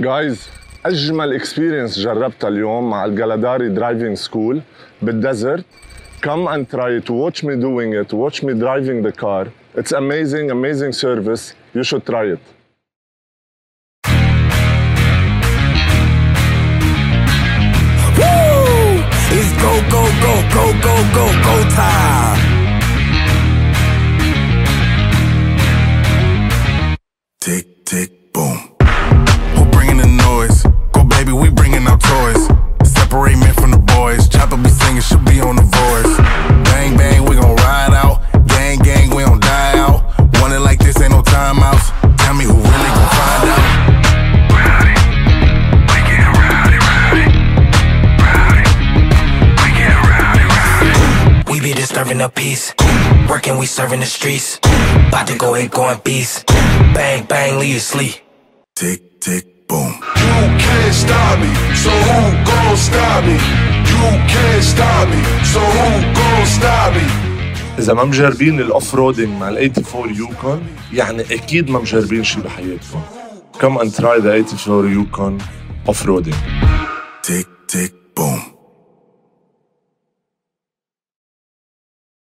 جايز اجمل اكسبيرينس جربتها اليوم مع الجلاداري درايفنج سكول بالديزرت Come and try it. Watch me doing it. Watch me driving the car. It's amazing, amazing service. You should try it. Woo! It's go, go, go, go, go, go, go time. Tick, tick, boom. Separate men from the boys. Chopper be singing, she'll be on the voice. Bang, bang, we gon' ride out. Gang, gang, we don't die out. Want it like this, ain't no timeouts. Tell me who really gon' find out. Be disturbing the peace. Working, we serving the streets. About to go ahead, going beast. Bang, bang, leave you sleep. Tick, tick, إذا ما مجربين الأوف رودينج مع الـ 84 يوكون يعني أكيد ما مجربين شي بحياتكم. Come and try the 84 يوكون أوف رودينج. تيك تيك بوم